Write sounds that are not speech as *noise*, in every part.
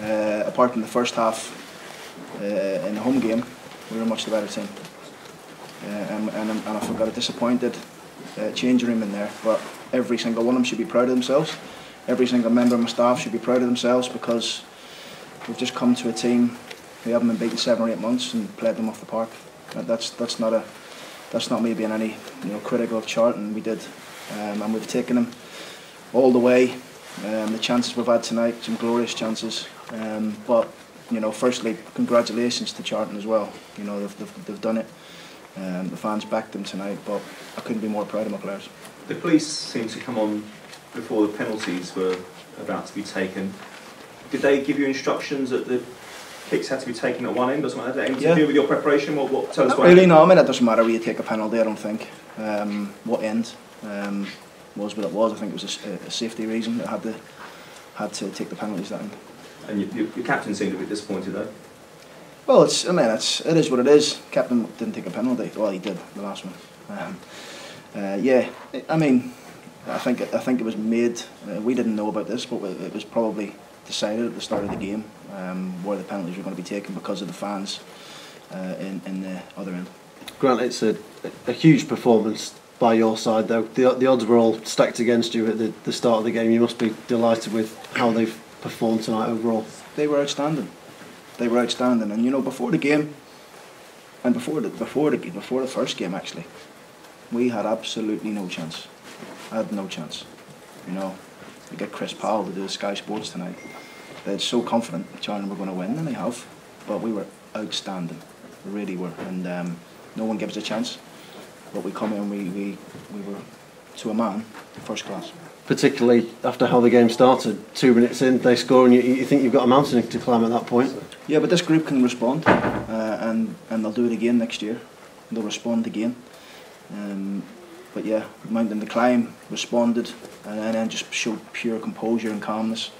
uh, apart from the first half uh, in the home game, we were much the better team. Uh, and, and, and I got a disappointed uh, changing room in there, but every single one of them should be proud of themselves. Every single member of my staff should be proud of themselves because we've just come to a team who haven't been beaten seven or eight months and played them off the park. That's that's not a that's not me being any you know critical of Charlton. We did, um, and we've taken them all the way. Um, the chances we've had tonight, some glorious chances. Um, but you know, firstly, congratulations to Charlton as well. You know, they've, they've, they've done it. Um, the fans backed them tonight, but I couldn't be more proud of my players. The police seemed to come on before the penalties were about to be taken. Did they give you instructions that the kicks had to be taken at one end or something like that? Anything Yeah. to do with your preparation? What, what, tell us Not what really, happened. no. I mean, it doesn't matter where you take a penalty. I don't think. Um, what end um, was what it was. I think it was a safety reason that had to had to take the penalties that end. And your, your, your captain seemed a bit disappointed though. Well, it's. I mean, it's. It is what it is. Captain didn't take a penalty. Well, he did the last one. Um, uh, yeah. I mean, I think. I think it was made. Uh, we didn't know about this, but it was probably decided at the start of the game um, where the penalties were going to be taken because of the fans uh, in in the other end. Grant, it's a, a huge performance by your side, though. The, the odds were all stacked against you at the, the start of the game. You must be delighted with how they've performed tonight overall. they were outstanding. They were outstanding, and you know before the game, and before the before the before the first game actually, we had absolutely no chance. I had no chance. You know, we get Chris Powell to do the Sky Sports tonight. They're so confident Charlton were going to win, and they have. But we were outstanding, we really were, and um, no one gives a chance. But we come in, we we we were to a man, first class. Particularly after how the game started. Two minutes in, they score, and you, you think you've got a mountain to climb at that point. Yeah, but this group can respond, uh, and and they'll do it again next year. They'll respond again. Um, but yeah, mountain to climb, responded, and, and then just showed pure composure and calmness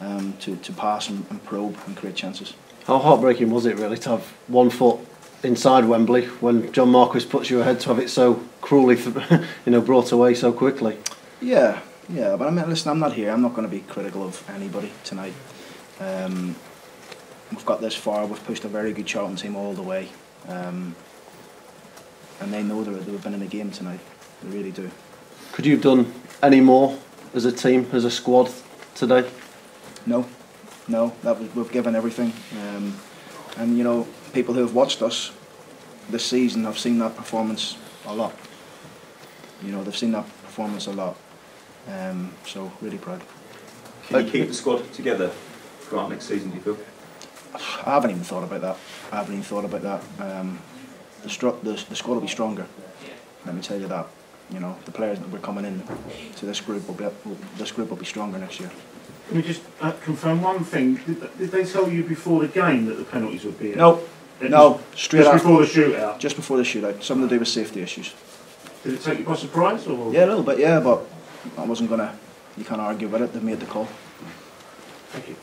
um, to to pass and, and probe and create chances. How heartbreaking was it really to have one foot inside Wembley when John Marquis puts you ahead to have it so cruelly, *laughs* you know, brought away so quickly? Yeah, yeah, but I mean, listen, I'm not here. I'm not going to be critical of anybody tonight. Um, we've got this far. We've pushed a very good Charlton team all the way, um, and they know they're, they've been in a game tonight. They really do. Could you have done any more as a team, as a squad today? No, no, that was, we've given everything. Um, and you know, people who have watched us this season have seen that performance a lot. You know, they've seen that performance a lot. Um, so really proud. Can you keep the squad together throughout next season? Do you feel? I haven't even thought about that. I haven't even thought about that. Um, the, the the squad will be stronger. Let me tell you that. You know, the players that we're coming in to this group will be will, this group will be stronger next year. Can we just uh, confirm one thing? Did, did they tell you before the game that the penalties would be? No, It no, was straight just after, before the shootout. just before the shootout. Something to do with safety issues. Did it take you by surprise? Or? Yeah, a little bit, yeah, but I wasn't gonna. You can't argue with it. They made the call. Thank you.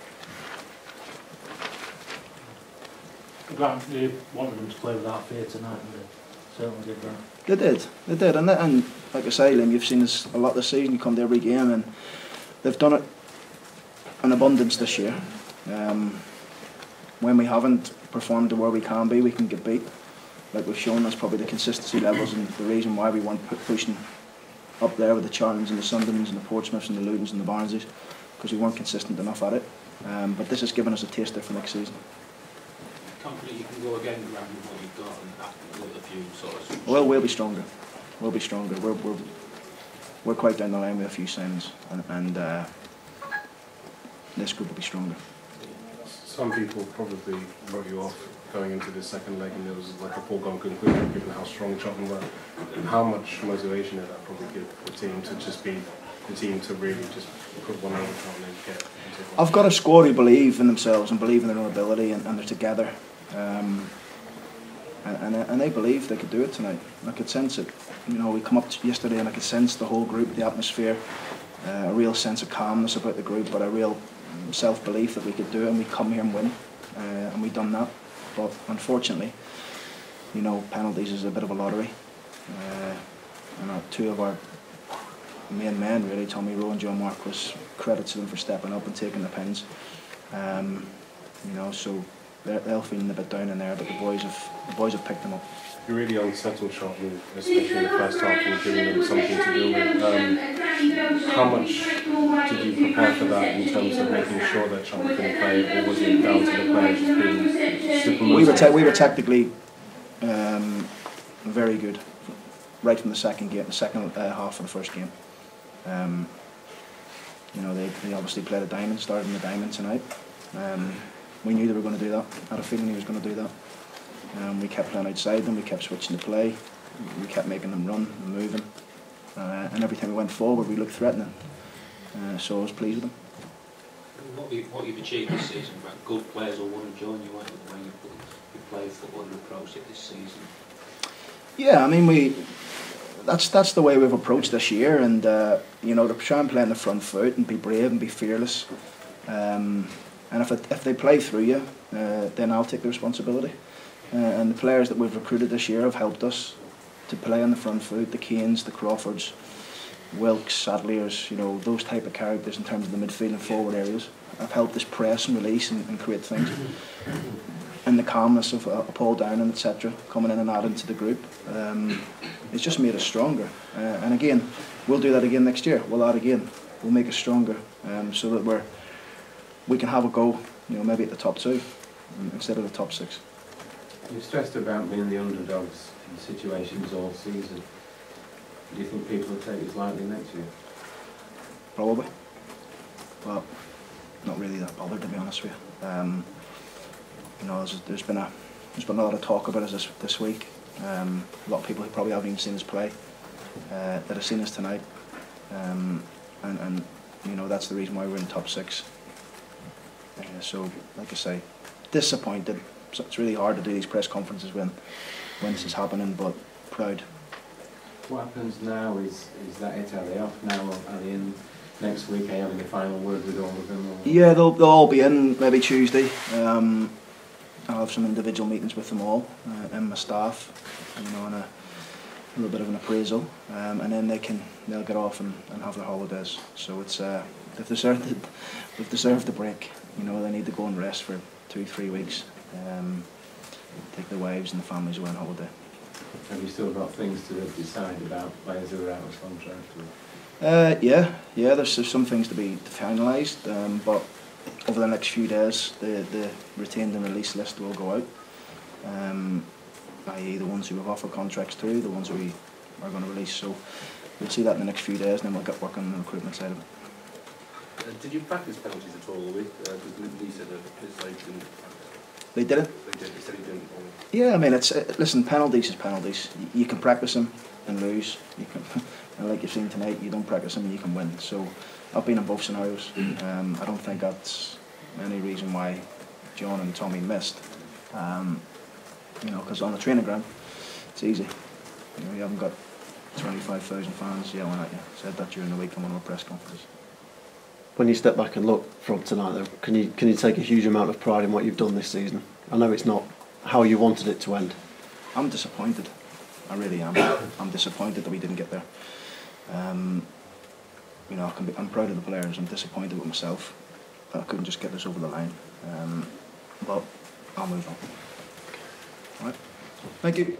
Grant, you wanted them to play without fear tonight, and they certainly did that. They did, they did, and and like I say, Liam, you've seen this a lot this season. You come to every game, and they've done it in abundance this year. Um, when we haven't performed to where we can be, we can get beat. Like we've shown, that's probably the consistency levels and the reason why we weren't pushing up there with the Charltons and the Sunderlands and the Portsmouths and the Lutons and the Barnsleys because we weren't consistent enough at it. Um, but this has given us a taster for next season. confident you can go again around with what you've got and after with a few sort of Well, we'll be stronger. We'll be stronger. We're, we're, we're quite down the line with a few signings, and, and uh, this group will be stronger. Some people probably wrote you off going into the second leg and it was like a foregone conclusion given how strong Charlton were. And how much motivation did that probably give the team to just be the team to really just put one over Charlton and get into it? I've got a squad who believe in themselves and believe in their own ability, and, and they're together. Um, and, and, and they believe they could do it tonight. I could sense it. You know, we come up yesterday and I could sense the whole group, the atmosphere, uh, a real sense of calmness about the group, but a real self-belief that we could do it and we come here and win. Uh, and we've done that. But unfortunately, you know, penalties is a bit of a lottery. Uh, and our, two of our main men, really, Tommy Rowe and John Marquis, credit to them for stepping up and taking the pens. Um, you know, so they're, feeling a bit down in there, but the boys have the boys have picked them up. You really unsettled Charlton, especially in the first half, and giving them something to deal with. Um, how much did you prepare for that in terms of making sure that Charlton couldn't play, or was it down to the players just being super We were we were tactically um, very good right from the second game, the second uh, half of the first game. Um, you know, they, they obviously played a diamond, started in the diamond tonight. Um, we knew they were going to do that. I had a feeling he was going to do that. Um, we kept playing outside them. We kept switching the play. We kept making them run and moving. Uh, and every time we went forward, we looked threatening. Uh, so I was pleased with them. What, you, what you've achieved this season, right? good players will want to join you, won't they, the way you, you play football and approach it this season. Yeah, I mean we. That's that's the way we've approached this year, and uh, you know to try and play on the front foot and be brave and be fearless. Um, and if it, if they play through you, uh, then I'll take the responsibility. Uh, and the players that we've recruited this year have helped us to play on the front foot. The Kanes, the Crawfords, Wilks, Sadliers, you know those type of characters in terms of the midfield and forward areas have helped us press and release and, and create things. And the calmness of uh, Paul Downing, etc., coming in and adding to the group, um, it's just made us stronger. Uh, and again, we'll do that again next year. We'll add again. We'll make us stronger, um, so that we're we can have a go. You know, maybe at the top two um, instead of the top six. You've stressed about being the underdogs in situations all season. Do you think people will take this lightly next year? Probably. Well, not really that bothered to be honest with you. Um, you know, there's, there's been a there's been a lot of talk about us this, this week. Um, a lot of people who probably haven't even seen us play uh, that have seen us tonight, um, and, and you know that's the reason why we're in top six. Uh, so, like I say, disappointed. So it's really hard to do these press conferences when when this is happening, but proud. What happens now is, is that it? Are they off now are they in next week? Are you having a final word with all of them? Or? Yeah, they'll, they'll all be in maybe Tuesday. Um, I'll have some individual meetings with them all uh, and my staff, you know, and a, a little bit of an appraisal, um, and then they can they'll get off and, and have their holidays. So it's uh, they've deserved it, they've deserved the break. You know, they need to go and rest for two three weeks. Um, take the wives and the families away on holiday. Have you still got things to decide about players who are out of contract? Or? Uh, yeah, yeah. There's, there's some things to be finalised, um, but over the next few days, the the retained and released list will go out. Um, i.e., the ones who have offered contracts through, the ones who we are going to release. So we'll see that in the next few days, and then we'll get working on the recruitment side of it. Uh, did you practice penalties at all with? Because uh, Lee said that his side didn't. They did it. They did. He said he didn't. Yeah, I mean, it's uh, listen. Penalties is penalties. Y- You can practice them and lose. You can, *laughs* and like you've seen tonight, you don't practice them and you can win. So I've been in both scenarios. Um, I don't think that's any reason why John and Tommy missed. Um, you know, because on the training ground, it's easy. You know, you haven't got 25,000 fans yelling at you. Said that during the week on one of our press conferences. When you step back and look from tonight, though, can you can you take a huge amount of pride in what you've done this season? I know it's not how you wanted it to end. I'm disappointed. I really am. I'm disappointed that we didn't get there. Um, you know, I can be, I'm proud of the players. I'm disappointed with myself that I couldn't just get this over the line. Um, but I'll move on. All right. Thank you.